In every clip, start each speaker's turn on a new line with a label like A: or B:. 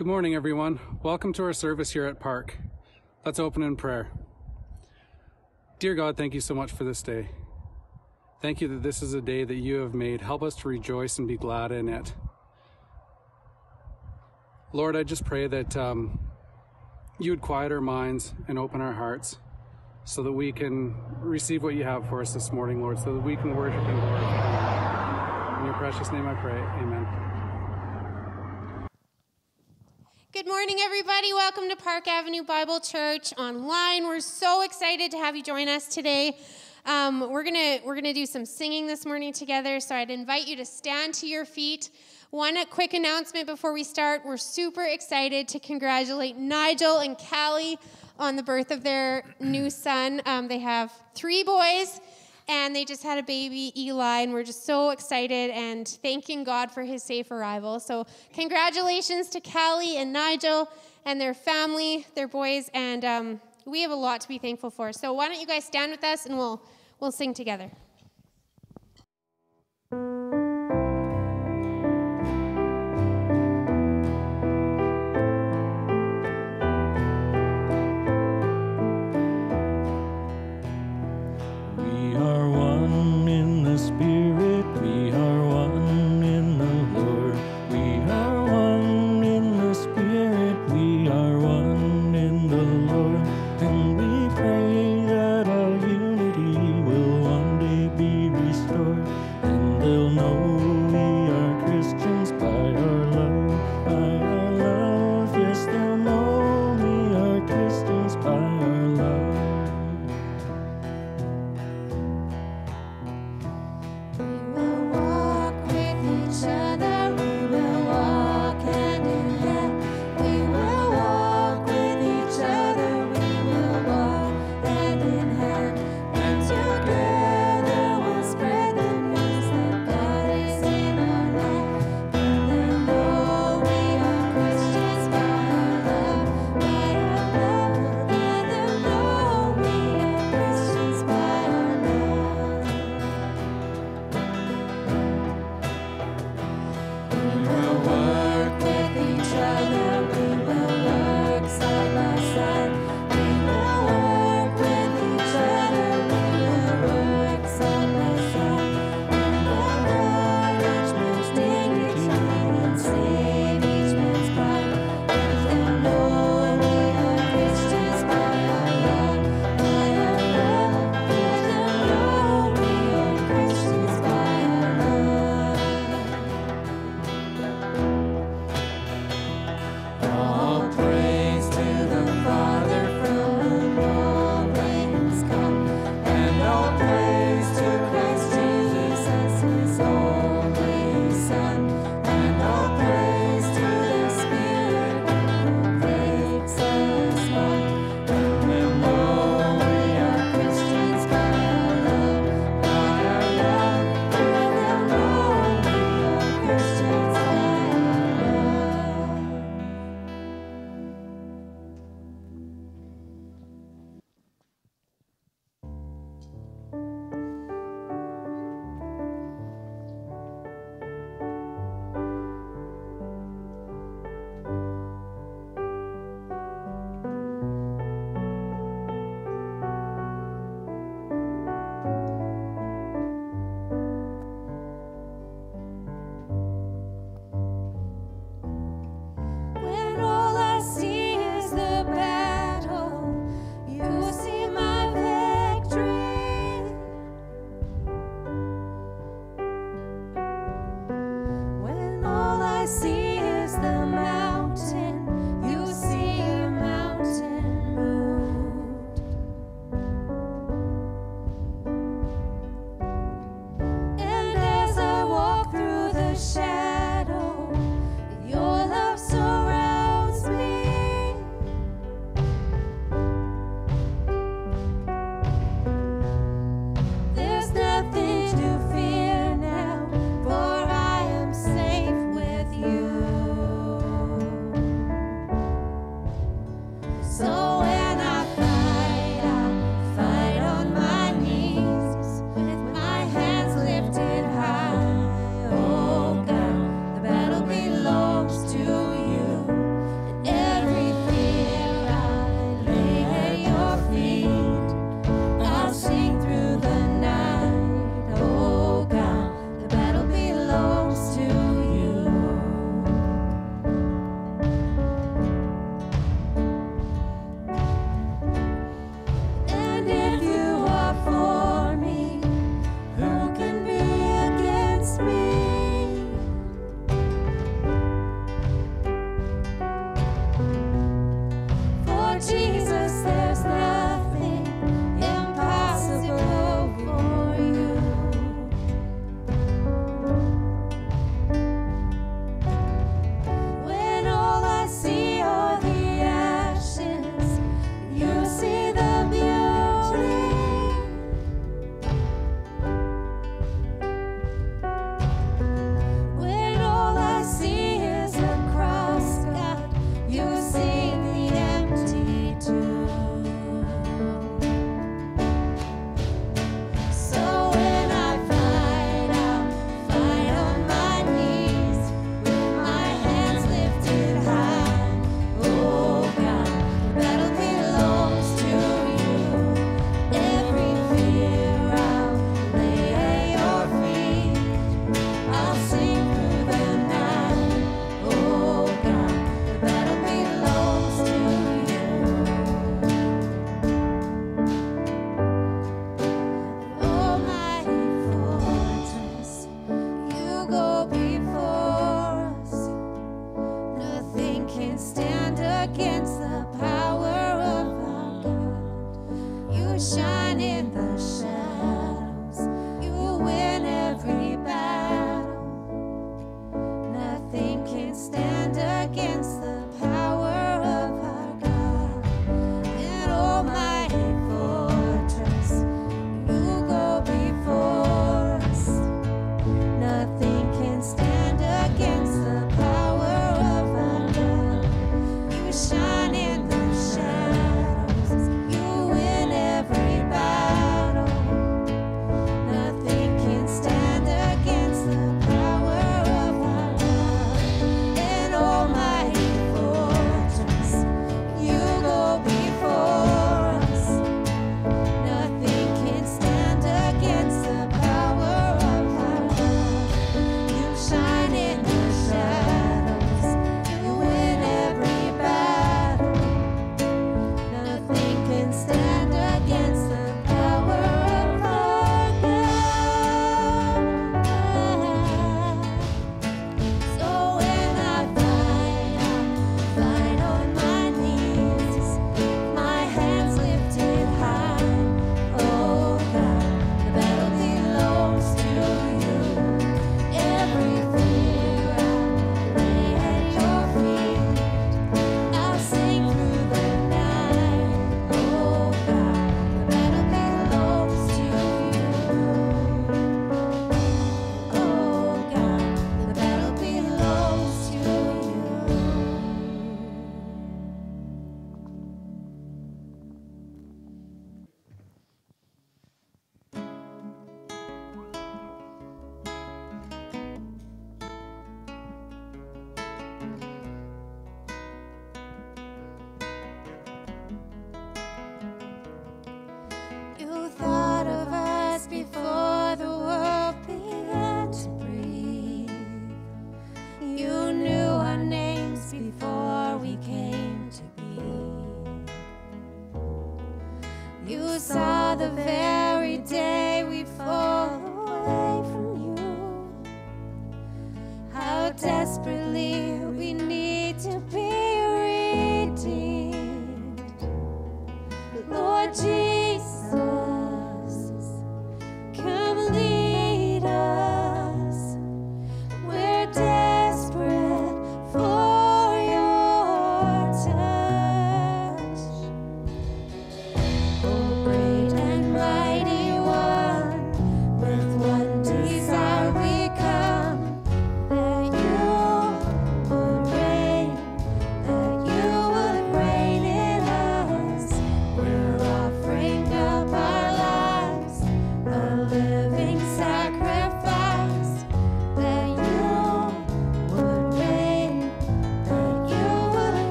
A: Good morning, everyone. Welcome to our service here at Park. Let's open in prayer. Dear God, thank you so much for this day. Thank you that this is a day that you have made. Help us to rejoice and be glad in it. Lord, I just pray that um, you would quiet our minds and open our hearts so that we can receive what you have for us this morning, Lord, so that we can worship and glorify you. In your precious name I pray. Amen.
B: Good morning, everybody. Welcome to Park Avenue Bible Church online. We're so excited to have you join us today. Um, we're gonna we're gonna do some singing this morning together. So I'd invite you to stand to your feet. One quick announcement before we start: We're super excited to congratulate Nigel and Callie on the birth of their new son. Um, they have three boys and they just had a baby, Eli, and we're just so excited and thanking God for his safe arrival. So, congratulations to Callie and Nigel and their family, their boys, and um, we have a lot to be thankful for. So, why don't you guys stand with us and we'll we'll sing together.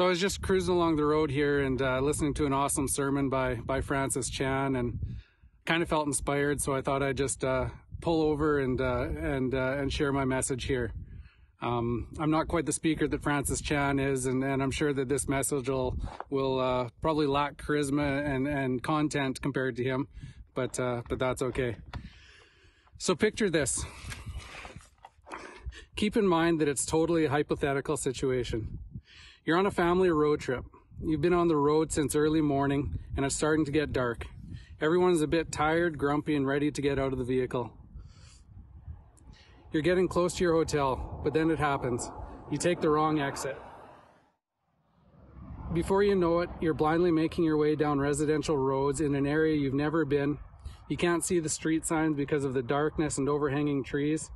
A: So I was just cruising along the road here and uh, listening to an awesome sermon by by Francis Chan, and kind of felt inspired. So I thought I'd just uh, pull over and uh, and uh, and share my message here. Um, I'm not quite the speaker that Francis Chan is, and, and I'm sure that this message will will uh, probably lack charisma and, and content compared to him, but uh, but that's okay. So picture this. Keep in mind that it's totally a hypothetical situation. You're on a family road trip. You've been on the road since early morning and it's starting to get dark. Everyone's a bit tired, grumpy, and ready to get out of the vehicle. You're getting close to your hotel, but then it happens. You take the wrong exit. Before you know it, you're blindly making your way down residential roads in an area you've never been. You can't see the street signs because of the darkness and overhanging trees.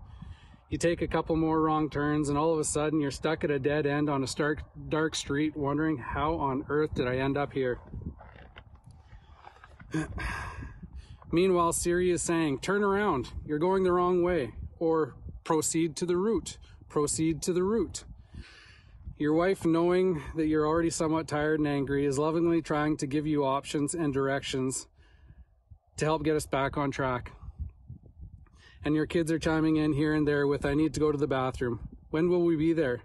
A: You take a couple more wrong turns, and all of a sudden you're stuck at a dead end on a stark, dark street, wondering how on earth did I end up here? Meanwhile, Siri is saying, Turn around, you're going the wrong way, or proceed to the route, proceed to the route. Your wife, knowing that you're already somewhat tired and angry, is lovingly trying to give you options and directions to help get us back on track and your kids are chiming in here and there with, I need to go to the bathroom. When will we be there?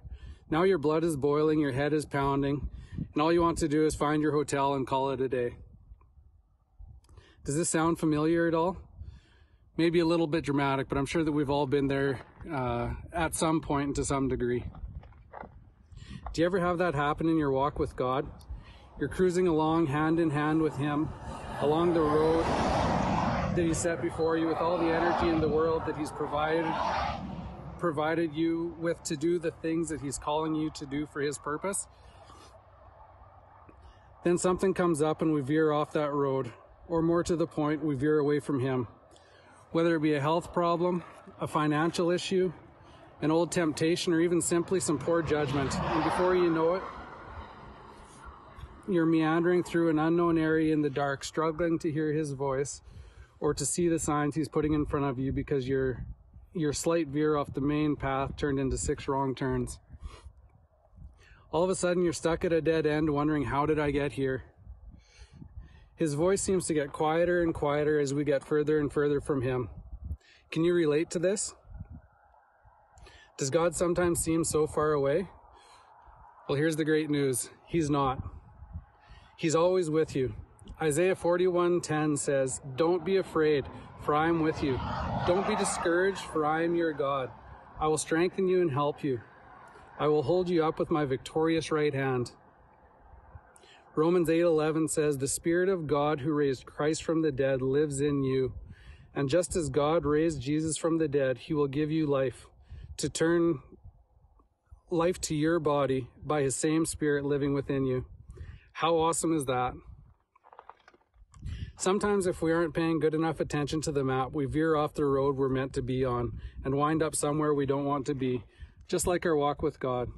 A: Now your blood is boiling, your head is pounding, and all you want to do is find your hotel and call it a day. Does this sound familiar at all? Maybe a little bit dramatic, but I'm sure that we've all been there uh, at some point and to some degree. Do you ever have that happen in your walk with God? You're cruising along hand in hand with Him along the road that He set before you with all the energy in the world that He's provided provided you with to do the things that He's calling you to do for His purpose. Then something comes up and we veer off that road, or more to the point, we veer away from Him. Whether it be a health problem, a financial issue, an old temptation, or even simply some poor judgment. And before you know it, you're meandering through an unknown area in the dark, struggling to hear His voice or to see the signs he's putting in front of you because your your slight veer off the main path turned into six wrong turns. All of a sudden you're stuck at a dead end wondering how did I get here? His voice seems to get quieter and quieter as we get further and further from him. Can you relate to this? Does God sometimes seem so far away? Well, here's the great news. He's not. He's always with you. Isaiah 41:10 says, "Don't be afraid, for I am with you. Don't be discouraged, for I am your God. I will strengthen you and help you. I will hold you up with my victorious right hand." Romans 8:11 says, "The spirit of God who raised Christ from the dead lives in you. And just as God raised Jesus from the dead, he will give you life to turn life to your body by his same spirit living within you." How awesome is that? Sometimes, if we aren't paying good enough attention to the map, we veer off the road we're meant to be on and wind up somewhere we don't want to be, just like our walk with God.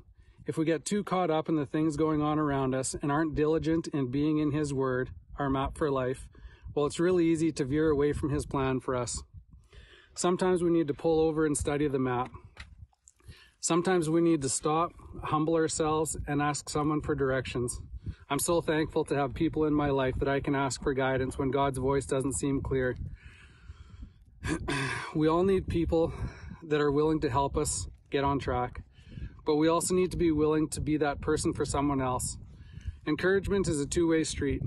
A: If we get too caught up in the things going on around us and aren't diligent in being in His Word, our map for life, well, it's really easy to veer away from His plan for us. Sometimes we need to pull over and study the map. Sometimes we need to stop, humble ourselves, and ask someone for directions. I'm so thankful to have people in my life that I can ask for guidance when God's voice doesn't seem clear. we all need people that are willing to help us get on track, but we also need to be willing to be that person for someone else. Encouragement is a two way street.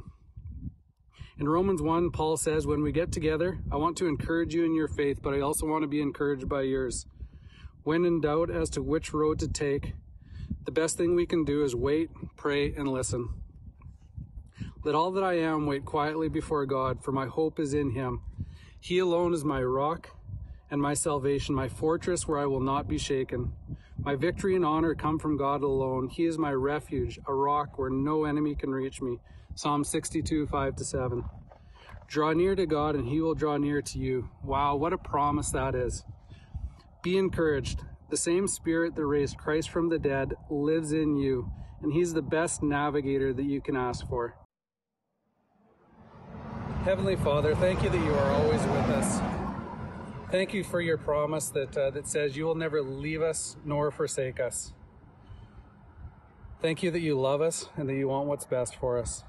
A: In Romans 1, Paul says, When we get together, I want to encourage you in your faith, but I also want to be encouraged by yours. When in doubt as to which road to take, the best thing we can do is wait, pray, and listen. Let all that I am wait quietly before God, for my hope is in Him. He alone is my rock and my salvation, my fortress where I will not be shaken. My victory and honor come from God alone. He is my refuge, a rock where no enemy can reach me. Psalm 62, 5 to 7. Draw near to God and He will draw near to you. Wow, what a promise that is. Be encouraged. The same Spirit that raised Christ from the dead lives in you, and He's the best navigator that you can ask for. Heavenly Father, thank you that you are always with us. Thank you for your promise that, uh, that says you will never leave us nor forsake us. Thank you that you love us and that you want what's best for us.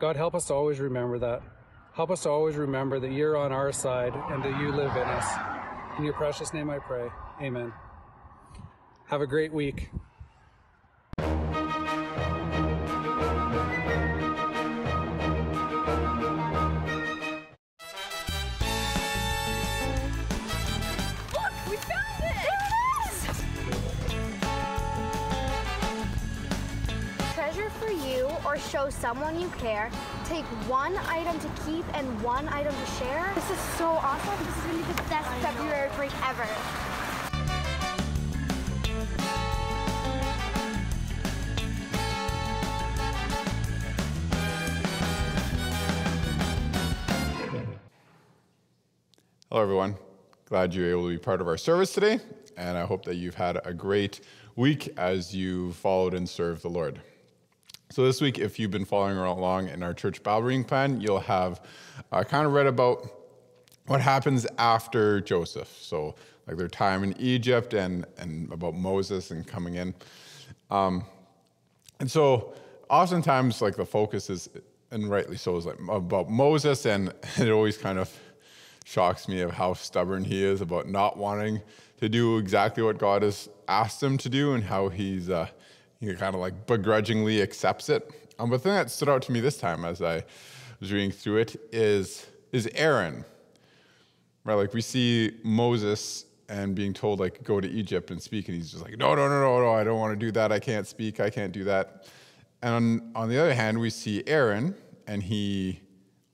A: God, help us to always remember that. Help us to always remember that you're on our side and that you live in us. In your precious name I pray. Amen. Have a great week. Look, we found it!
C: Treasure for you or show someone you care, take one item to keep and one item to share. This is so awesome. This is going to be the best February break ever.
D: Hello, everyone. Glad you're able to be part of our service today, and I hope that you've had a great week as you followed and served the Lord. So this week, if you've been following along in our church Bible reading plan, you'll have uh, kind of read about what happens after Joseph. So like their time in Egypt and, and about Moses and coming in. Um, and so oftentimes like the focus is, and rightly so, is like about Moses and it always kind of shocks me of how stubborn he is about not wanting to do exactly what God has asked him to do and how he's uh, he kind of like begrudgingly accepts it. Um, but the thing that stood out to me this time as I was reading through it is, is Aaron. Right, like we see Moses and being told like go to Egypt and speak, and he's just like, no, no, no, no, no, I don't want to do that. I can't speak. I can't do that. And on, on the other hand, we see Aaron, and he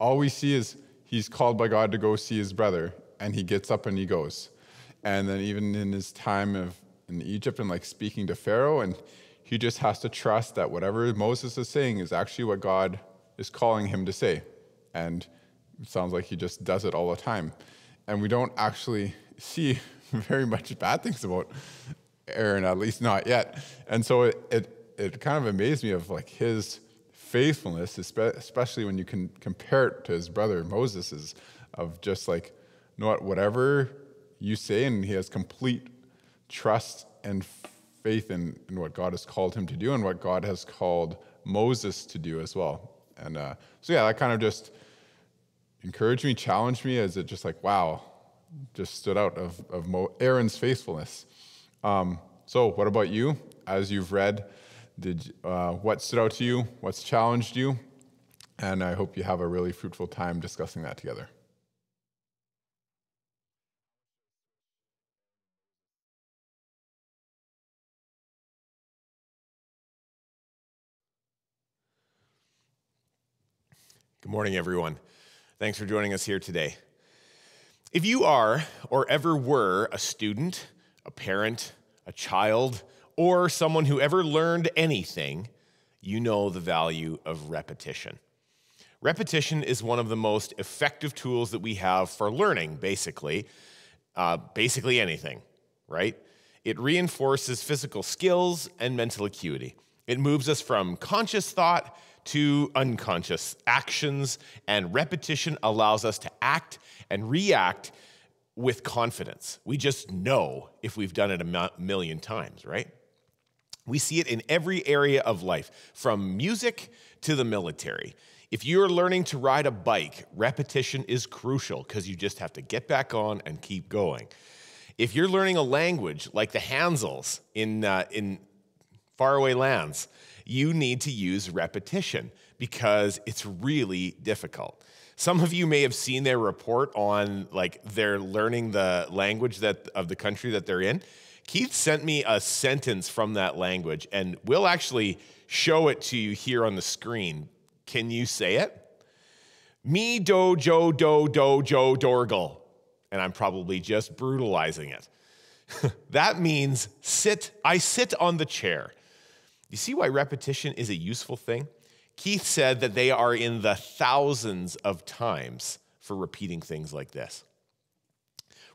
D: all we see is he's called by God to go see his brother, and he gets up and he goes. And then even in his time of in Egypt and like speaking to Pharaoh, and he just has to trust that whatever Moses is saying is actually what God is calling him to say. And it sounds like he just does it all the time. And we don't actually see very much bad things about Aaron, at least not yet. And so it, it, it kind of amazed me of like his faithfulness, especially when you can compare it to his brother Moses's, of just like, what, whatever you say, and he has complete trust and faith in, in what God has called him to do and what God has called Moses to do as well. And uh, so, yeah, that kind of just encouraged me, challenged me as it just like, wow, just stood out of, of Aaron's faithfulness. Um, so, what about you? As you've read, did, uh, what stood out to you? What's challenged you? And I hope you have a really fruitful time discussing that together.
E: Good morning, everyone. Thanks for joining us here today. If you are or ever were a student, a parent, a child, or someone who ever learned anything, you know the value of repetition. Repetition is one of the most effective tools that we have for learning, basically, uh, basically anything, right? It reinforces physical skills and mental acuity. It moves us from conscious thought to unconscious actions, and repetition allows us to act and react with confidence. We just know if we've done it a million times, right? We see it in every area of life, from music to the military. If you're learning to ride a bike, repetition is crucial because you just have to get back on and keep going. If you're learning a language like the Hansels in, uh, in faraway lands, you need to use repetition because it's really difficult. Some of you may have seen their report on like they're learning the language that of the country that they're in. Keith sent me a sentence from that language and we'll actually show it to you here on the screen. Can you say it? Me dojo do dojo dorgle. And I'm probably just brutalizing it. that means sit, I sit on the chair. You see why repetition is a useful thing? Keith said that they are in the thousands of times for repeating things like this.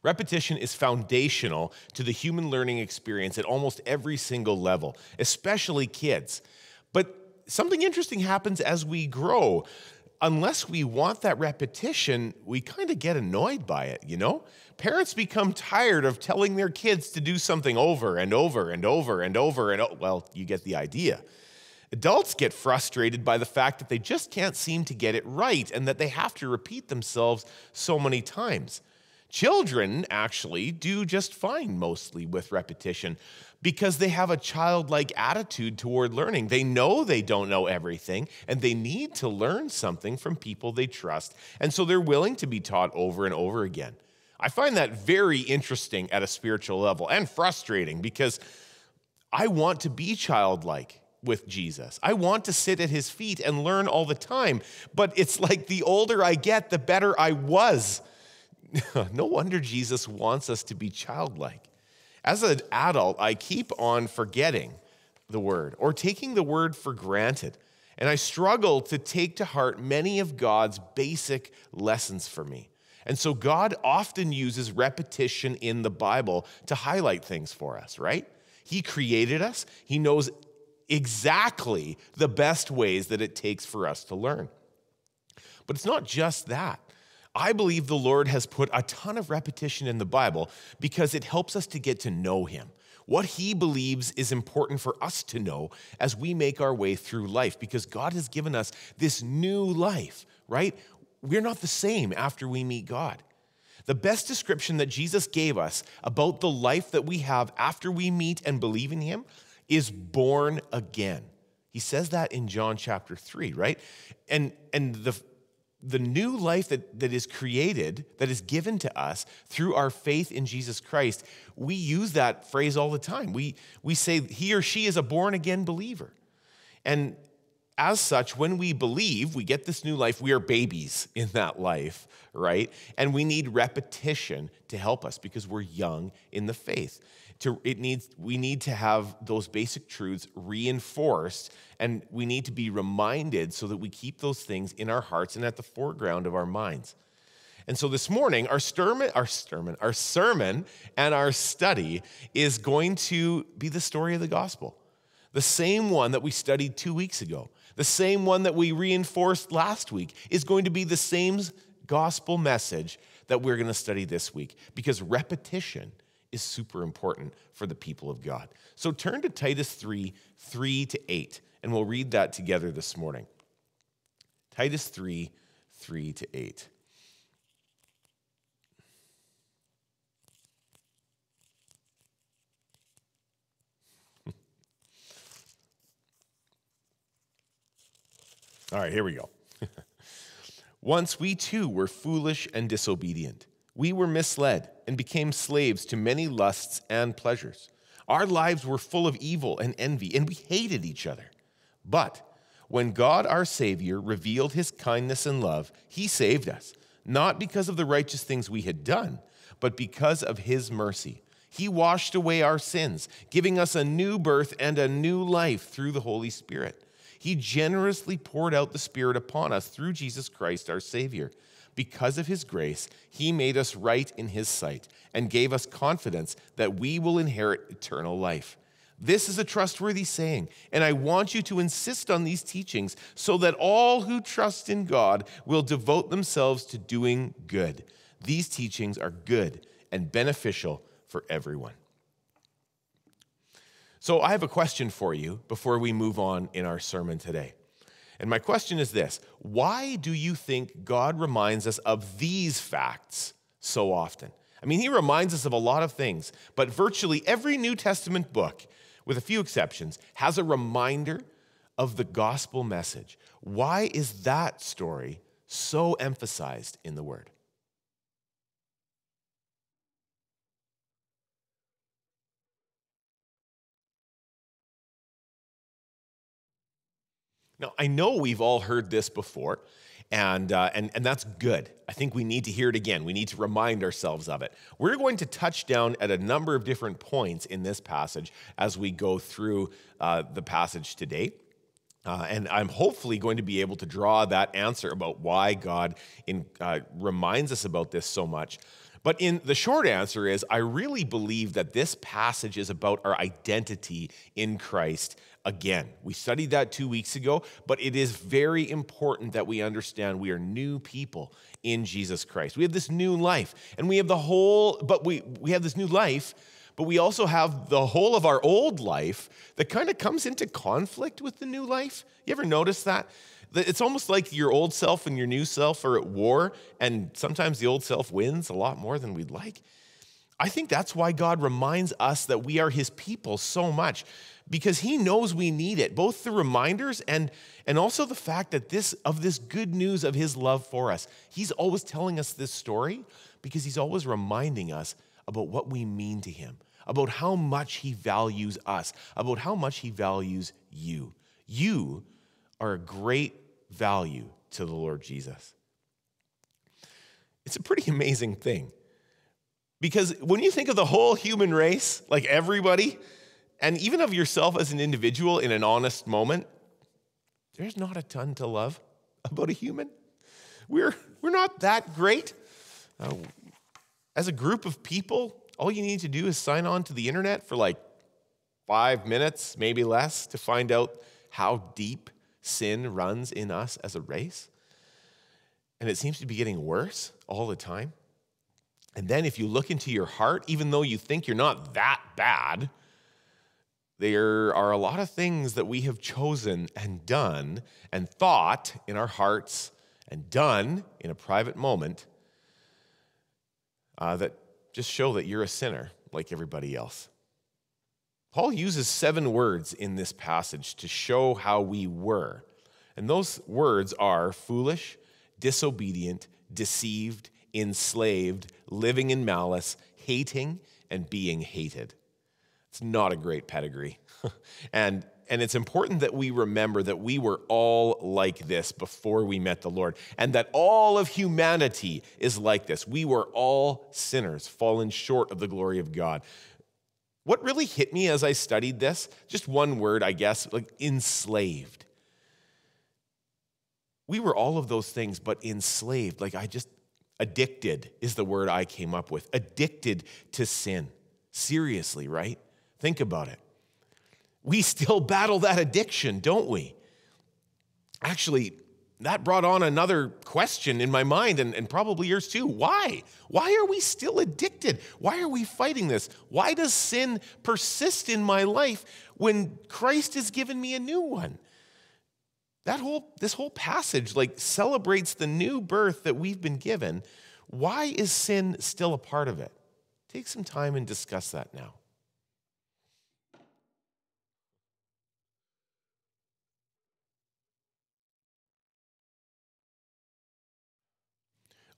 E: Repetition is foundational to the human learning experience at almost every single level, especially kids. But something interesting happens as we grow. Unless we want that repetition, we kind of get annoyed by it, you know? parents become tired of telling their kids to do something over and over and over and over and well, you get the idea. Adults get frustrated by the fact that they just can't seem to get it right and that they have to repeat themselves so many times. Children actually do just fine mostly with repetition because they have a childlike attitude toward learning. They know they don't know everything and they need to learn something from people they trust. And so they're willing to be taught over and over again. I find that very interesting at a spiritual level and frustrating because I want to be childlike with Jesus. I want to sit at his feet and learn all the time, but it's like the older I get, the better I was. no wonder Jesus wants us to be childlike. As an adult, I keep on forgetting the word or taking the word for granted. And I struggle to take to heart many of God's basic lessons for me. And so God often uses repetition in the Bible to highlight things for us, right? He created us, He knows exactly the best ways that it takes for us to learn. But it's not just that. I believe the Lord has put a ton of repetition in the Bible because it helps us to get to know Him. What He believes is important for us to know as we make our way through life because God has given us this new life, right? We're not the same after we meet God. The best description that Jesus gave us about the life that we have after we meet and believe in Him is born again. He says that in John chapter 3, right? And, and the, the new life that, that is created, that is given to us through our faith in Jesus Christ, we use that phrase all the time. We, we say he or she is a born again believer. And as such, when we believe, we get this new life, we are babies in that life, right? And we need repetition to help us because we're young in the faith to it needs we need to have those basic truths reinforced and we need to be reminded so that we keep those things in our hearts and at the foreground of our minds. And so this morning, our sermon, our sermon, our sermon and our study is going to be the story of the gospel. The same one that we studied two weeks ago, the same one that we reinforced last week, is going to be the same gospel message that we're going to study this week because repetition is super important for the people of God. So turn to Titus 3 3 to 8, and we'll read that together this morning. Titus 3 3 to 8. All right, here we go. Once we too were foolish and disobedient we were misled and became slaves to many lusts and pleasures. Our lives were full of evil and envy, and we hated each other. But when God our Savior revealed his kindness and love, he saved us, not because of the righteous things we had done, but because of his mercy. He washed away our sins, giving us a new birth and a new life through the Holy Spirit. He generously poured out the Spirit upon us through Jesus Christ our Savior because of his grace, he made us right in his sight and gave us confidence that we will inherit eternal life. This is a trustworthy saying, and I want you to insist on these teachings so that all who trust in God will devote themselves to doing good. These teachings are good and beneficial for everyone. So, I have a question for you before we move on in our sermon today. And my question is this why do you think God reminds us of these facts so often? I mean, he reminds us of a lot of things, but virtually every New Testament book, with a few exceptions, has a reminder of the gospel message. Why is that story so emphasized in the word? Now, I know we've all heard this before, and, uh, and, and that's good. I think we need to hear it again. We need to remind ourselves of it. We're going to touch down at a number of different points in this passage as we go through uh, the passage today. Uh, and I'm hopefully going to be able to draw that answer about why God in, uh, reminds us about this so much. But in the short answer is I really believe that this passage is about our identity in Christ again. We studied that 2 weeks ago, but it is very important that we understand we are new people in Jesus Christ. We have this new life and we have the whole but we we have this new life but we also have the whole of our old life that kind of comes into conflict with the new life. You ever notice? That It's almost like your old self and your new self are at war, and sometimes the old self wins a lot more than we'd like. I think that's why God reminds us that we are his people so much because he knows we need it, both the reminders and, and also the fact that this of this good news of his love for us. He's always telling us this story because he's always reminding us about what we mean to him, about how much he values us, about how much he values you. You are a great value to the Lord Jesus. It's a pretty amazing thing. Because when you think of the whole human race, like everybody, and even of yourself as an individual in an honest moment, there's not a ton to love about a human. We're, we're not that great. Uh, as a group of people, all you need to do is sign on to the internet for like five minutes, maybe less, to find out how deep sin runs in us as a race. And it seems to be getting worse all the time. And then if you look into your heart, even though you think you're not that bad, there are a lot of things that we have chosen and done and thought in our hearts and done in a private moment uh, that just show that you're a sinner like everybody else. Paul uses seven words in this passage to show how we were. And those words are foolish, disobedient, deceived, enslaved, living in malice, hating, and being hated. It's not a great pedigree. and, and it's important that we remember that we were all like this before we met the Lord, and that all of humanity is like this. We were all sinners, fallen short of the glory of God. What really hit me as I studied this, just one word, I guess, like enslaved. We were all of those things, but enslaved. Like I just, addicted is the word I came up with. Addicted to sin. Seriously, right? Think about it. We still battle that addiction, don't we? Actually, that brought on another question in my mind and, and, probably yours too. Why? Why are we still addicted? Why are we fighting this? Why does sin persist in my life when Christ has given me a new one? That whole this whole passage like celebrates the new birth that we've been given. Why is sin still a part of it? Take some time and discuss that now.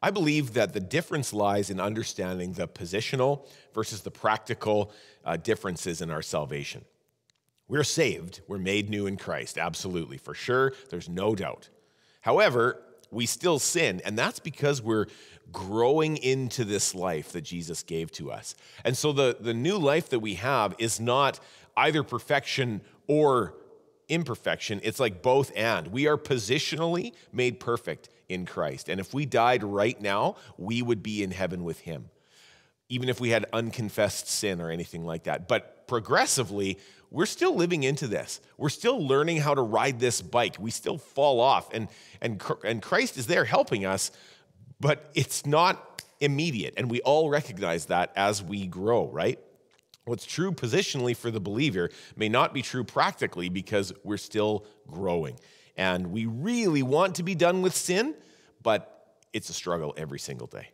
E: I believe that the difference lies in understanding the positional versus the practical uh, differences in our salvation. We're saved, we're made new in Christ, absolutely, for sure, there's no doubt. However, we still sin, and that's because we're growing into this life that Jesus gave to us. And so the, the new life that we have is not either perfection or imperfection, it's like both and. We are positionally made perfect in Christ. And if we died right now, we would be in heaven with Him, even if we had unconfessed sin or anything like that. But progressively, we're still living into this. We're still learning how to ride this bike. We still fall off, and, and, and Christ is there helping us, but it's not immediate. And we all recognize that as we grow, right? What's true positionally for the believer may not be true practically because we're still growing. And we really want to be done with sin, but it's a struggle every single day.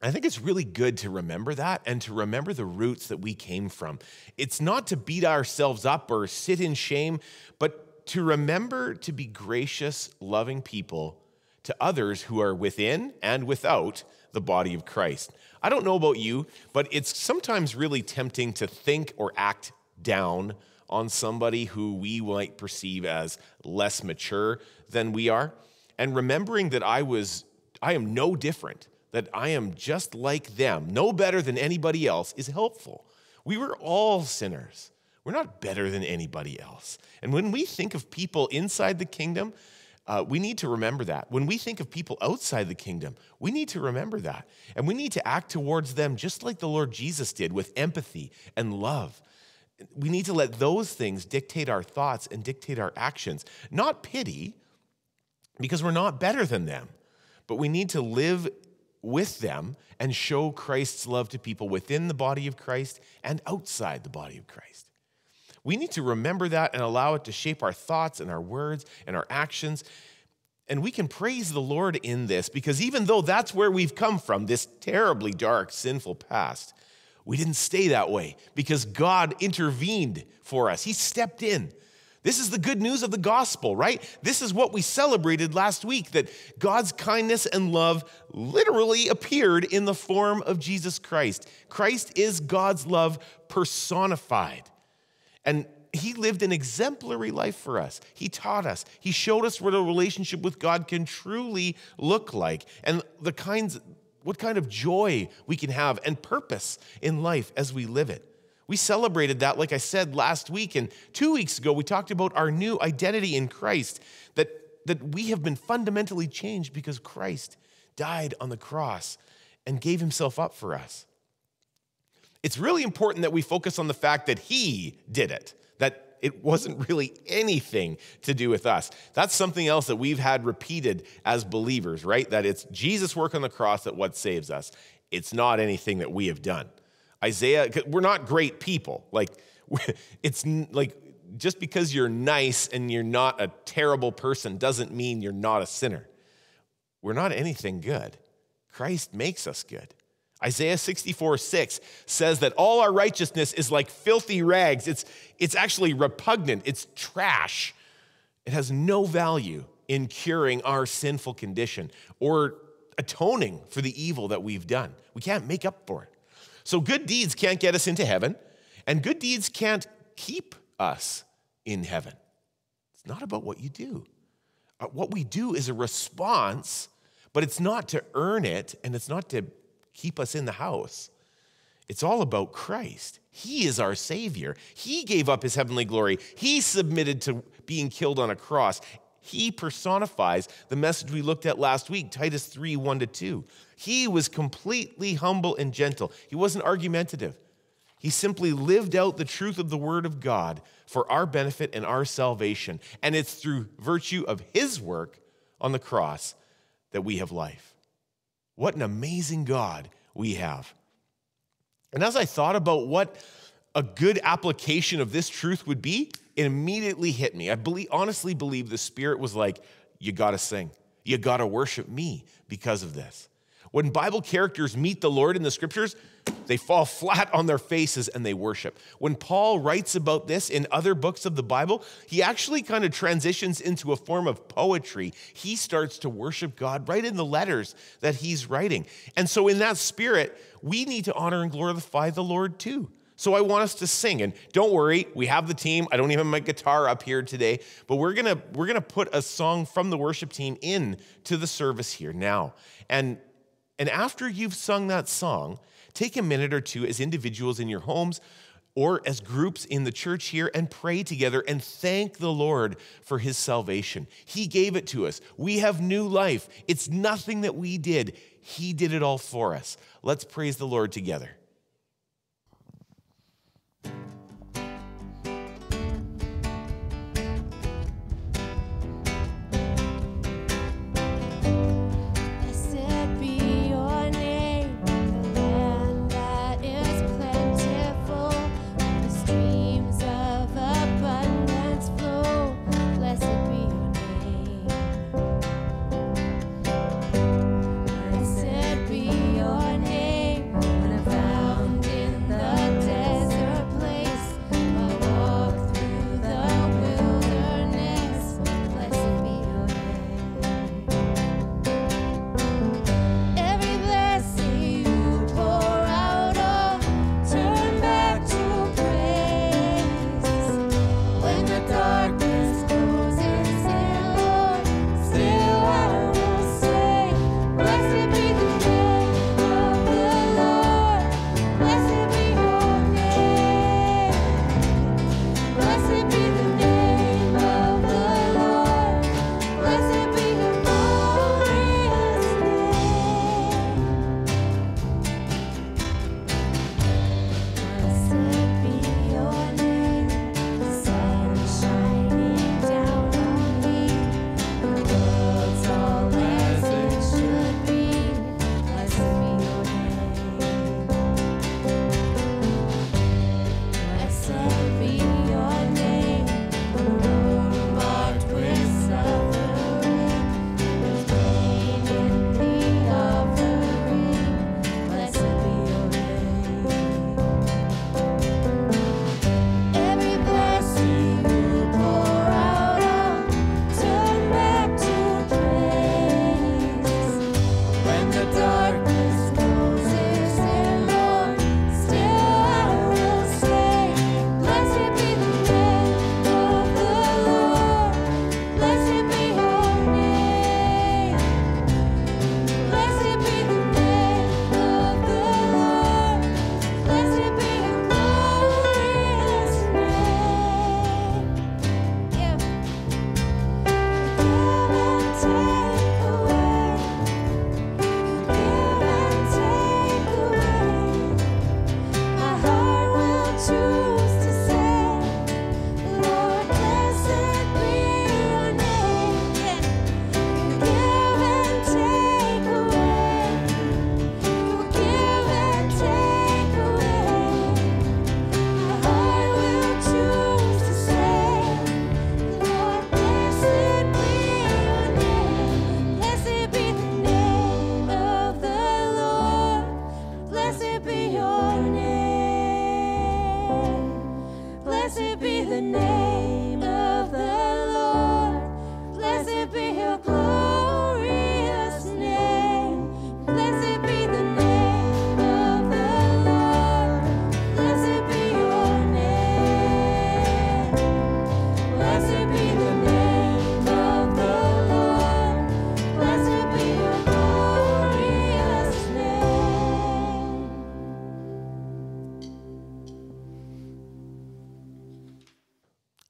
E: I think it's really good to remember that and to remember the roots that we came from. It's not to beat ourselves up or sit in shame, but to remember to be gracious, loving people to others who are within and without the body of Christ. I don't know about you, but it's sometimes really tempting to think or act down on somebody who we might perceive as less mature than we are. And remembering that I was I am no different that I am just like them, no better than anybody else, is helpful. We were all sinners. We're not better than anybody else. And when we think of people inside the kingdom, uh, we need to remember that. When we think of people outside the kingdom, we need to remember that. And we need to act towards them just like the Lord Jesus did with empathy and love. We need to let those things dictate our thoughts and dictate our actions, not pity, because we're not better than them, but we need to live with them and show Christ's love to people within the body of Christ and outside the body of Christ. We need to remember that and allow it to shape our thoughts and our words and our actions. And we can praise the Lord in this because even though that's where we've come from, this terribly dark, sinful past, we didn't stay that way because God intervened for us. He stepped in. This is the good news of the gospel, right? This is what we celebrated last week that God's kindness and love literally appeared in the form of Jesus Christ. Christ is God's love personified. And he lived an exemplary life for us. He taught us. He showed us what a relationship with God can truly look like and the kinds what kind of joy we can have and purpose in life as we live it. We celebrated that, like I said last week. And two weeks ago, we talked about our new identity in Christ, that, that we have been fundamentally changed because Christ died on the cross and gave himself up for us. It's really important that we focus on the fact that he did it, that it wasn't really anything to do with us. That's something else that we've had repeated as believers, right? That it's Jesus' work on the cross that what saves us. It's not anything that we have done. Isaiah, we're not great people. Like, it's like just because you're nice and you're not a terrible person doesn't mean you're not a sinner. We're not anything good. Christ makes us good. Isaiah 64 6 says that all our righteousness is like filthy rags. It's, it's actually repugnant, it's trash. It has no value in curing our sinful condition or atoning for the evil that we've done. We can't make up for it. So good deeds can't get us into heaven, and good deeds can't keep us in heaven. It's not about what you do. Uh, what we do is a response, but it's not to earn it, and it's not to keep us in the house. It's all about Christ. He is our Savior. He gave up His heavenly glory. He submitted to being killed on a cross. He personifies the message we looked at last week, Titus 3 1 to 2. He was completely humble and gentle. He wasn't argumentative. He simply lived out the truth of the Word of God for our benefit and our salvation. And it's through virtue of His work on the cross that we have life. What an amazing God we have. And as I thought about what a good application of this truth would be, it immediately hit me. I believe, honestly believe the Spirit was like, you gotta sing. You gotta worship me because of this. When Bible characters meet the Lord in the scriptures, they fall flat on their faces and they worship. When Paul writes about this in other books of the Bible, he actually kind of transitions into a form of poetry. He starts to worship God right in the letters that he's writing. And so, in that spirit, we need to honor and glorify the Lord too. So I want us to sing. And don't worry, we have the team. I don't even have my guitar up here today, but we're gonna we're gonna put a song from the worship team in to the service here now. And and after you've sung that song, take a minute or two as individuals in your homes or as groups in the church here and pray together and thank the Lord for his salvation. He gave it to us. We have new life. It's nothing that we did, he did it all for us. Let's praise the Lord together.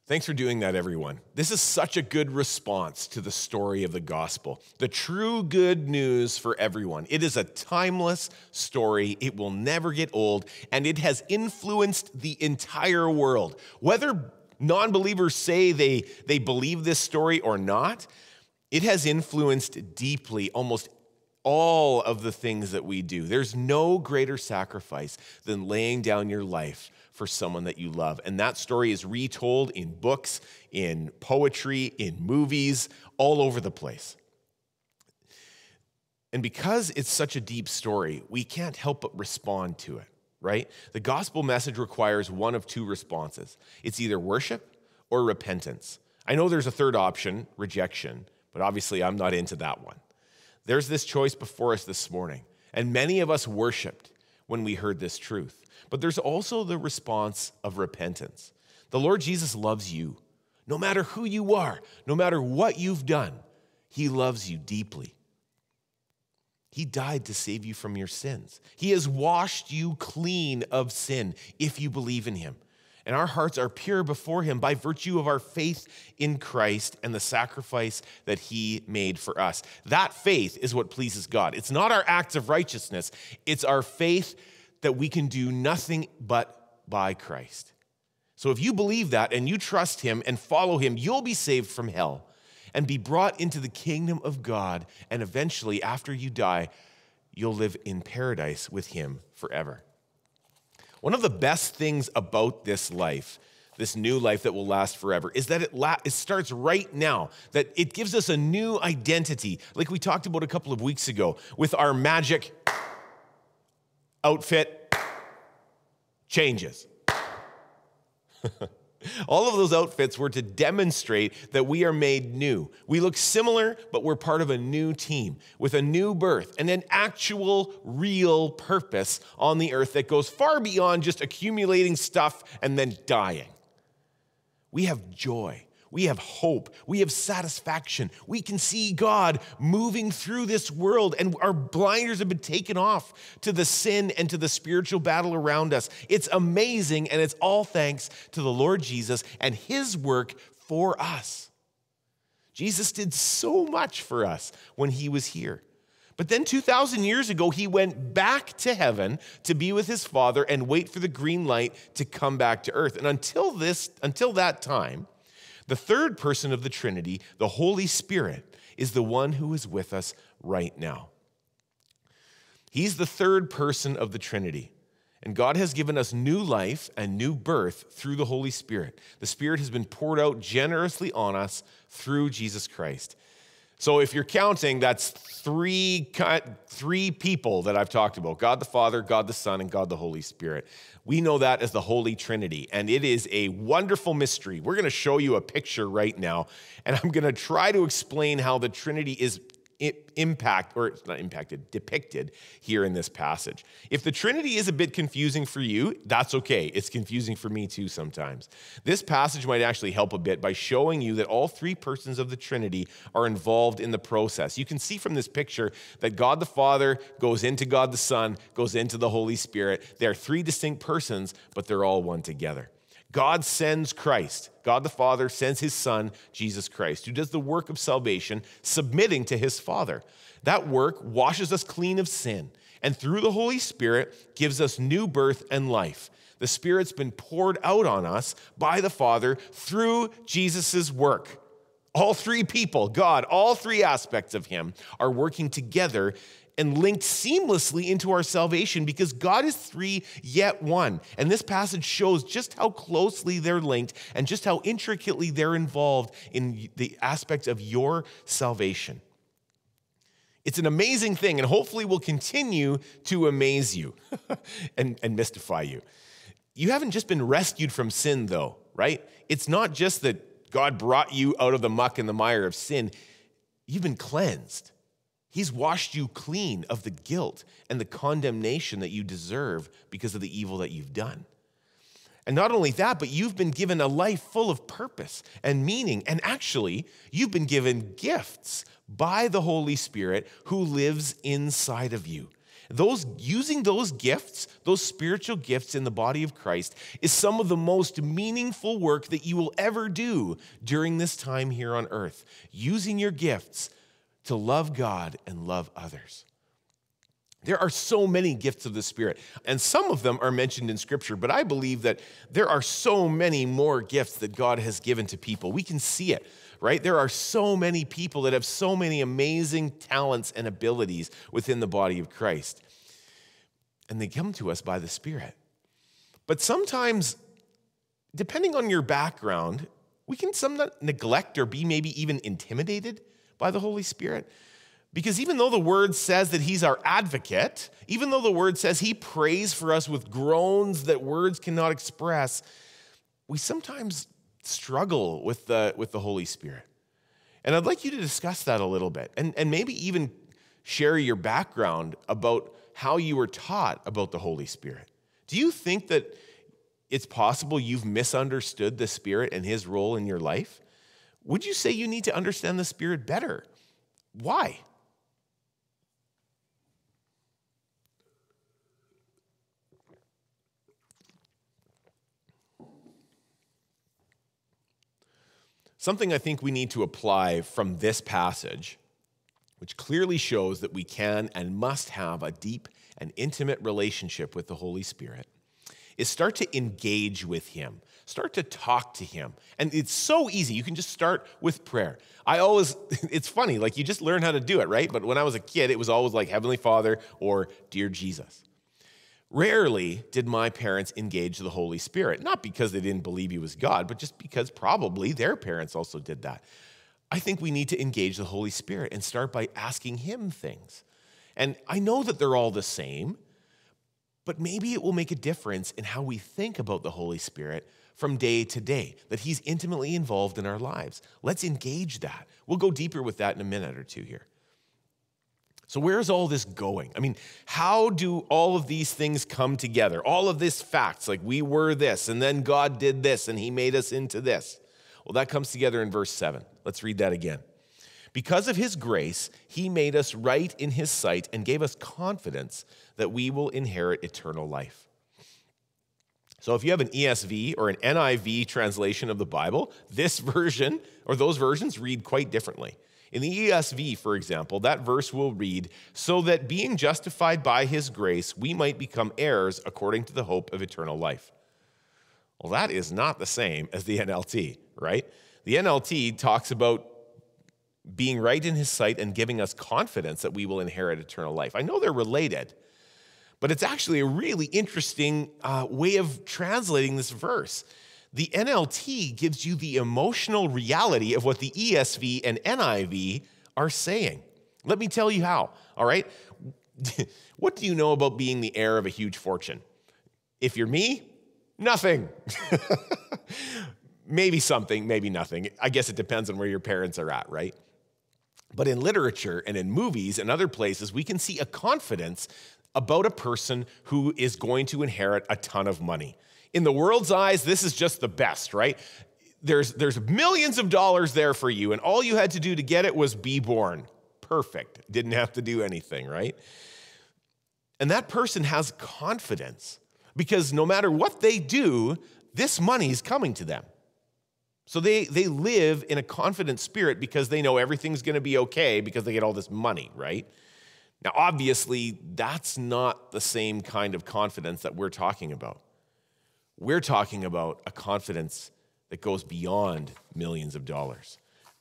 E: Thanks for doing that, everyone. This is such a good response to the story of the gospel. The true good news for everyone. It is a timeless story. It will never get old, and it has influenced the entire world. Whether non believers say they, they believe this story or not, it has influenced deeply almost all of the things that we do. There's no greater sacrifice than laying down your life for someone that you love. And that story is retold in books, in poetry, in movies, all over the place. And because it's such a deep story, we can't help but respond to it, right? The gospel message requires one of two responses it's either worship or repentance. I know there's a third option, rejection, but obviously I'm not into that one. There's this choice before us this morning, and many of us worshiped when we heard this truth. But there's also the response of repentance. The Lord Jesus loves you. No matter who you are, no matter what you've done, He loves you deeply. He died to save you from your sins. He has washed you clean of sin if you believe in Him. And our hearts are pure before Him by virtue of our faith in Christ and the sacrifice that He made for us. That faith is what pleases God. It's not our acts of righteousness, it's our faith that we can do nothing but by Christ. So if you believe that and you trust him and follow him, you'll be saved from hell and be brought into the kingdom of God. And eventually, after you die, you'll live in paradise with him forever. One of the best things about this life, this new life that will last forever, is that it, la- it starts right now, that it gives us a new identity, like we talked about a couple of weeks ago with our magic outfit changes. All of those outfits were to demonstrate that we are made new. We look similar, but we're part of a new team with a new birth and an actual, real purpose on the earth that goes far beyond just accumulating stuff and then dying. We have joy. We have hope. We have satisfaction. We can see God moving through this world, and our blinders have been taken off to the sin and to the spiritual battle around us. It's amazing, and it's all thanks to the Lord Jesus and his work for us. Jesus did so much for us when he was here. But then 2,000 years ago, he went back to heaven to be with his Father and wait for the green light to come back to earth. And until this, until that time, the third person of the Trinity, the Holy Spirit, is the one who is with us right now. He's the third person of the Trinity. And God has given us new life and new birth through the Holy Spirit. The Spirit has been poured out generously on us through Jesus Christ. So if you're counting, that's three, three people that I've talked about God the Father, God the Son, and God the Holy Spirit. We know that as the Holy Trinity, and it is a wonderful mystery. We're going to show you a picture right now, and I'm going to try to explain how the Trinity is impact or it's not impacted depicted here in this passage. If the trinity is a bit confusing for you that's okay. It's confusing for me too sometimes. This passage might actually help a bit by showing you that all three persons of the trinity are involved in the process. You can see from this picture that god the father goes into god the son goes into the holy spirit. They're three distinct persons but they're all one together God sends Christ. God the Father sends his Son, Jesus Christ, who does the work of salvation, submitting to his Father. That work washes us clean of sin, and through the Holy Spirit gives us new birth and life. The Spirit's been poured out on us by the Father through Jesus' work. All three people, God, all three aspects of Him are working together and linked seamlessly into our salvation because God is three yet one. And this passage shows just how closely they're linked and just how intricately they're involved in the aspects of your salvation. It's an amazing thing, and hopefully will continue to amaze you and, and mystify you. You haven't just been rescued from sin, though, right? It's not just that God brought you out of the muck and the mire of sin, you've been cleansed. He's washed you clean of the guilt and the condemnation that you deserve because of the evil that you've done. And not only that, but you've been given a life full of purpose and meaning. And actually, you've been given gifts by the Holy Spirit who lives inside of you. Those using those gifts, those spiritual gifts in the body of Christ is some of the most meaningful work that you will ever do during this time here on earth. Using your gifts to love God and love others. There are so many gifts of the Spirit, and some of them are mentioned in Scripture, but I believe that there are so many more gifts that God has given to people. We can see it, right? There are so many people that have so many amazing talents and abilities within the body of Christ, and they come to us by the Spirit. But sometimes, depending on your background, we can somewhat neglect or be maybe even intimidated by the Holy Spirit. Because even though the word says that he's our advocate, even though the word says he prays for us with groans that words cannot express, we sometimes struggle with the, with the Holy Spirit. And I'd like you to discuss that a little bit and, and maybe even share your background about how you were taught about the Holy Spirit. Do you think that it's possible you've misunderstood the Spirit and his role in your life? Would you say you need to understand the Spirit better? Why? Something I think we need to apply from this passage, which clearly shows that we can and must have a deep and intimate relationship with the Holy Spirit, is start to engage with Him. Start to talk to Him. And it's so easy. You can just start with prayer. I always, it's funny, like you just learn how to do it, right? But when I was a kid, it was always like Heavenly Father or Dear Jesus. Rarely did my parents engage the Holy Spirit, not because they didn't believe he was God, but just because probably their parents also did that. I think we need to engage the Holy Spirit and start by asking him things. And I know that they're all the same, but maybe it will make a difference in how we think about the Holy Spirit from day to day, that he's intimately involved in our lives. Let's engage that. We'll go deeper with that in a minute or two here. So, where's all this going? I mean, how do all of these things come together? All of this facts, like we were this, and then God did this, and he made us into this. Well, that comes together in verse 7. Let's read that again. Because of his grace, he made us right in his sight and gave us confidence that we will inherit eternal life. So, if you have an ESV or an NIV translation of the Bible, this version or those versions read quite differently. In the ESV, for example, that verse will read, So that being justified by his grace, we might become heirs according to the hope of eternal life. Well, that is not the same as the NLT, right? The NLT talks about being right in his sight and giving us confidence that we will inherit eternal life. I know they're related, but it's actually a really interesting uh, way of translating this verse. The NLT gives you the emotional reality of what the ESV and NIV are saying. Let me tell you how, all right? what do you know about being the heir of a huge fortune? If you're me, nothing. maybe something, maybe nothing. I guess it depends on where your parents are at, right? But in literature and in movies and other places, we can see a confidence about a person who is going to inherit a ton of money in the world's eyes, this is just the best, right? There's, there's millions of dollars there for you, and all you had to do to get it was be born. Perfect. Didn't have to do anything, right? And that person has confidence because no matter what they do, this money is coming to them. So they, they live in a confident spirit because they know everything's going to be okay because they get all this money, right? Now, obviously, that's not the same kind of confidence that we're talking about. We're talking about a confidence that goes beyond millions of dollars,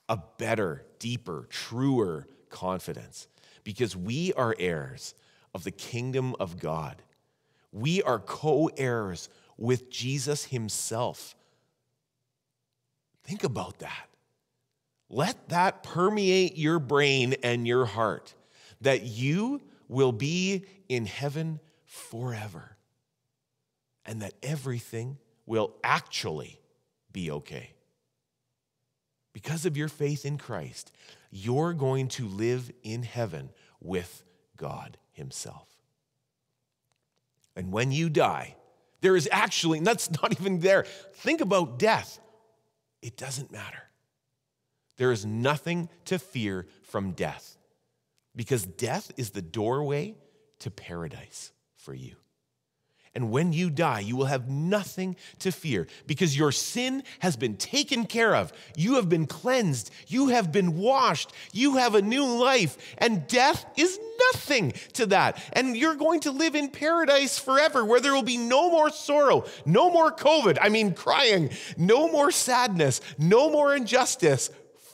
E: a better, deeper, truer confidence, because we are heirs of the kingdom of God. We are co heirs with Jesus himself. Think about that. Let that permeate your brain and your heart that you will be in heaven forever and that everything will actually be okay. Because of your faith in Christ, you're going to live in heaven with God Himself. And when you die, there is actually, that's not even there. Think about death. It doesn't matter. There is nothing to fear from death because death is the doorway to paradise for you. And when you die, you will have nothing to fear because your sin has been taken care of. You have been cleansed. You have been washed. You have a new life. And death is nothing to that. And you're going to live in paradise forever where there will be no more sorrow, no more COVID, I mean, crying, no more sadness, no more injustice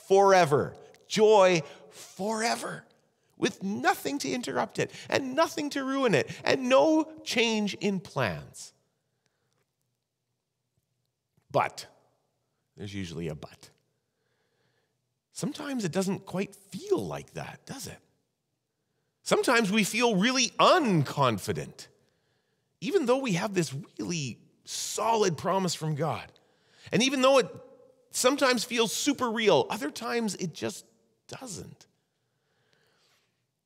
E: forever. Joy forever with nothing to interrupt it and nothing to ruin it and no change in plans. But, there's usually a but. Sometimes it doesn't quite feel like that, does it? Sometimes we feel really unconfident, even though we have this really solid promise from God. And even though it sometimes feels super real, other times it just doesn't.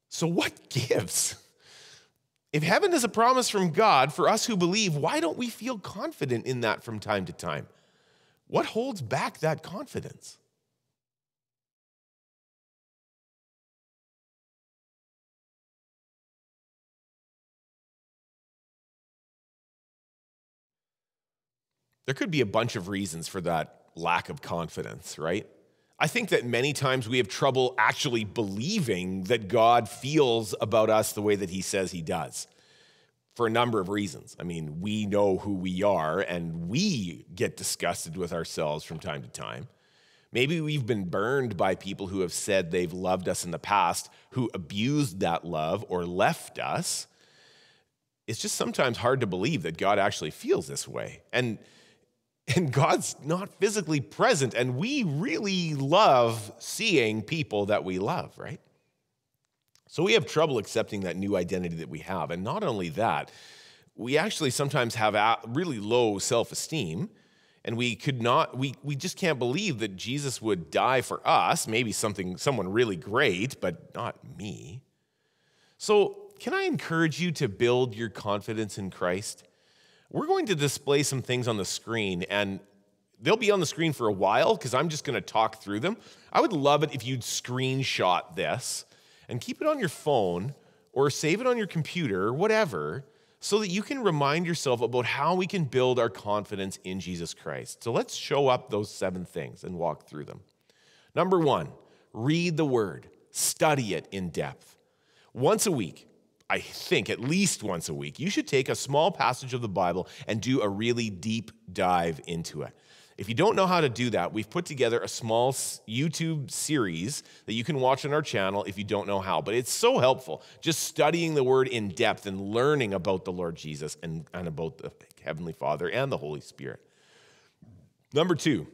E: So, what gives? If heaven is a promise from God for us who believe, why don't we feel confident in that from time to time? What holds back that confidence? There could be a bunch of reasons for that lack of confidence, right? I think that many times we have trouble actually believing that God feels about us the way that he says he does for a number of reasons. I mean, we know who we are and we get disgusted with ourselves from time to time. Maybe we've been burned by people who have said they've loved us in the past, who abused that love or left us. It's just sometimes hard to believe that God actually feels this way. And and God's not physically present. And we really love seeing people that we love, right? So we have trouble accepting that new identity that we have. And not only that, we actually sometimes have really low self esteem. And we could not, we, we just can't believe that Jesus would die for us, maybe something, someone really great, but not me. So, can I encourage you to build your confidence in Christ? We're going to display some things on the screen, and they'll be on the screen for a while because I'm just going to talk through them. I would love it if you'd screenshot this and keep it on your phone or save it on your computer whatever so that you can remind yourself about how we can build our confidence in Jesus Christ. So let's show up those seven things and walk through them. Number one, read the word, study it in depth. Once a week, I think at least once a week, you should take a small passage of the Bible and do a really deep dive into it. If you don't know how to do that, we've put together a small YouTube series that you can watch on our channel if you don't know how. But it's so helpful just studying the word in depth and learning about the Lord Jesus and, and about the Heavenly Father and the Holy Spirit. Number two,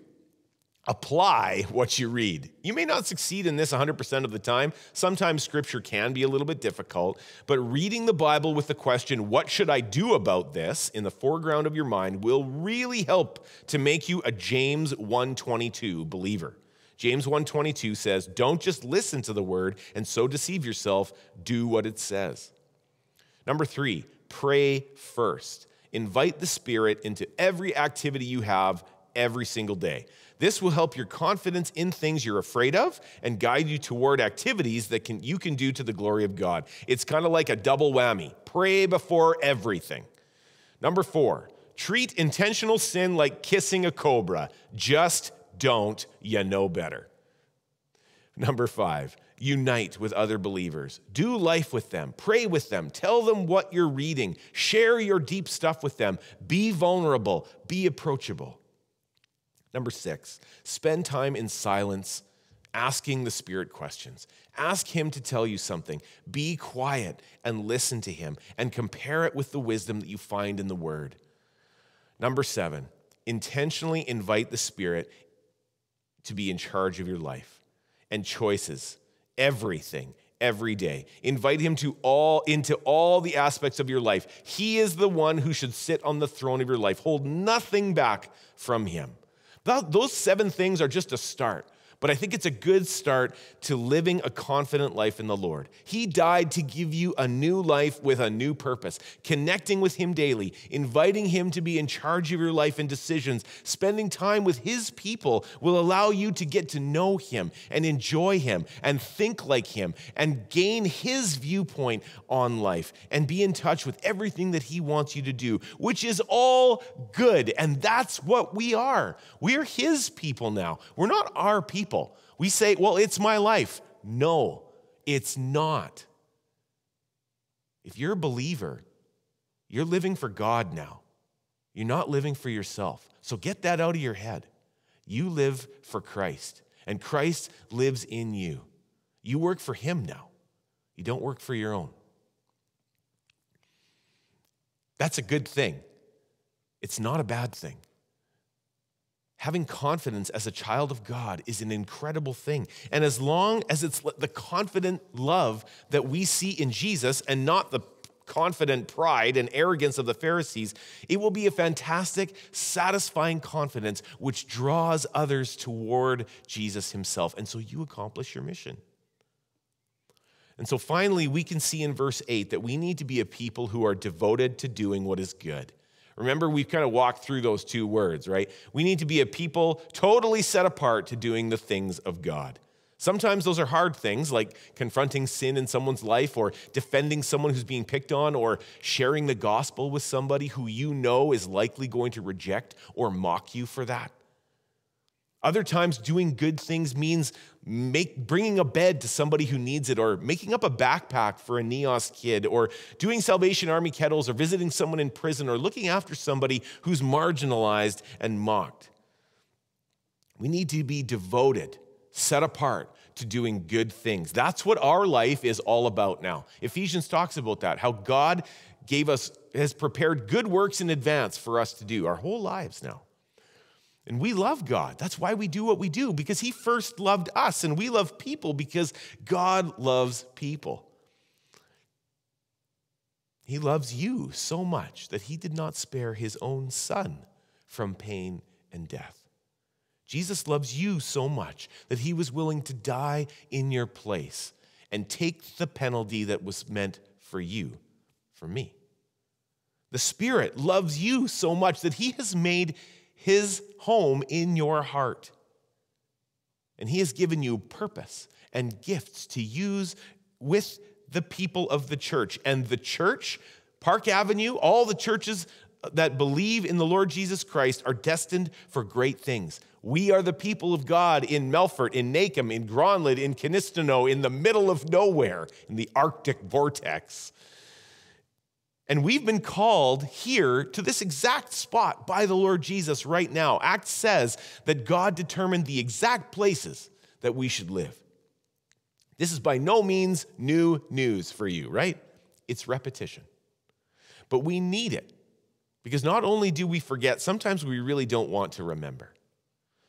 E: apply what you read. You may not succeed in this 100% of the time. Sometimes scripture can be a little bit difficult, but reading the Bible with the question, what should I do about this, in the foreground of your mind will really help to make you a James 122 believer. James 122 says, "Don't just listen to the word and so deceive yourself, do what it says." Number 3, pray first. Invite the Spirit into every activity you have every single day. This will help your confidence in things you're afraid of and guide you toward activities that can, you can do to the glory of God. It's kind of like a double whammy pray before everything. Number four, treat intentional sin like kissing a cobra. Just don't, you know better. Number five, unite with other believers. Do life with them. Pray with them. Tell them what you're reading. Share your deep stuff with them. Be vulnerable. Be approachable. Number six, spend time in silence asking the Spirit questions. Ask Him to tell you something. Be quiet and listen to Him and compare it with the wisdom that you find in the Word. Number seven, intentionally invite the Spirit to be in charge of your life and choices, everything, every day. Invite him to all into all the aspects of your life. He is the one who should sit on the throne of your life. Hold nothing back from him. Those seven things are just a start. But I think it's a good start to living a confident life in the Lord. He died to give you a new life with a new purpose, connecting with Him daily, inviting Him to be in charge of your life and decisions, spending time with His people will allow you to get to know Him and enjoy Him and think like Him and gain His viewpoint on life and be in touch with everything that He wants you to do, which is all good. And that's what we are. We're His people now. We're not our people. We say, well, it's my life. No, it's not. If you're a believer, you're living for God now. You're not living for yourself. So get that out of your head. You live for Christ, and Christ lives in you. You work for Him now. You don't work for your own. That's a good thing. It's not a bad thing. Having confidence as a child of God is an incredible thing. And as long as it's the confident love that we see in Jesus and not the confident pride and arrogance of the Pharisees, it will be a fantastic, satisfying confidence which draws others toward Jesus himself. And so you accomplish your mission. And so finally, we can see in verse 8 that we need to be a people who are devoted to doing what is good. Remember, we've kind of walked through those two words, right? We need to be a people totally set apart to doing the things of God. Sometimes those are hard things like confronting sin in someone's life or defending someone who's being picked on or sharing the gospel with somebody who you know is likely going to reject or mock you for that. Other times, doing good things means make, bringing a bed to somebody who needs it, or making up a backpack for a NEOS kid, or doing Salvation Army kettles, or visiting someone in prison, or looking after somebody who's marginalized and mocked. We need to be devoted, set apart to doing good things. That's what our life is all about now. Ephesians talks about that, how God gave us, has prepared good works in advance for us to do our whole lives now. And we love God. That's why we do what we do, because He first loved us, and we love people because God loves people. He loves you so much that He did not spare His own Son from pain and death. Jesus loves you so much that He was willing to die in your place and take the penalty that was meant for you, for me. The Spirit loves you so much that He has made his home in your heart. And he has given you purpose and gifts to use with the people of the church. And the church, Park Avenue, all the churches that believe in the Lord Jesus Christ are destined for great things. We are the people of God in Melfort, in Naicam, in Gronlid, in Kinistino, in the middle of nowhere, in the Arctic vortex. And we've been called here to this exact spot by the Lord Jesus right now. Acts says that God determined the exact places that we should live. This is by no means new news for you, right? It's repetition. But we need it because not only do we forget, sometimes we really don't want to remember.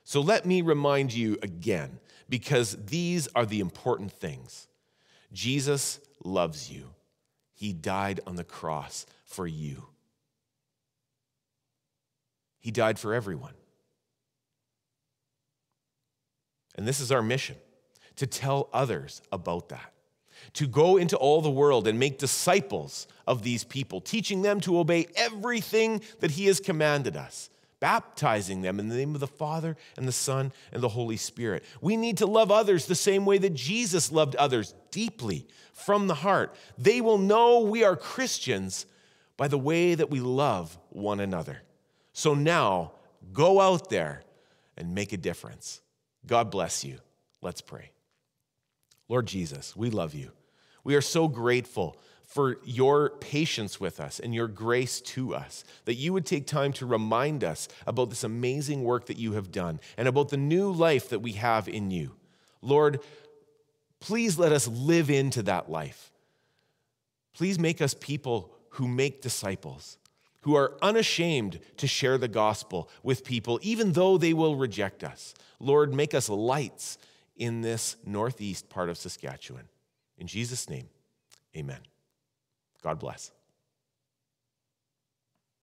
E: So let me remind you again because these are the important things. Jesus loves you. He died on the cross for you. He died for everyone. And this is our mission to tell others about that, to go into all the world and make disciples of these people, teaching them to obey everything that He has commanded us baptizing them in the name of the Father and the Son and the Holy Spirit. We need to love others the same way that Jesus loved others deeply from the heart. They will know we are Christians by the way that we love one another. So now, go out there and make a difference. God bless you. Let's pray. Lord Jesus, we love you. We are so grateful for your patience with us and your grace to us, that you would take time to remind us about this amazing work that you have done and about the new life that we have in you. Lord, please let us live into that life. Please make us people who make disciples, who are unashamed to share the gospel with people, even though they will reject us. Lord, make us lights in this northeast part of Saskatchewan. In Jesus' name, amen. God bless.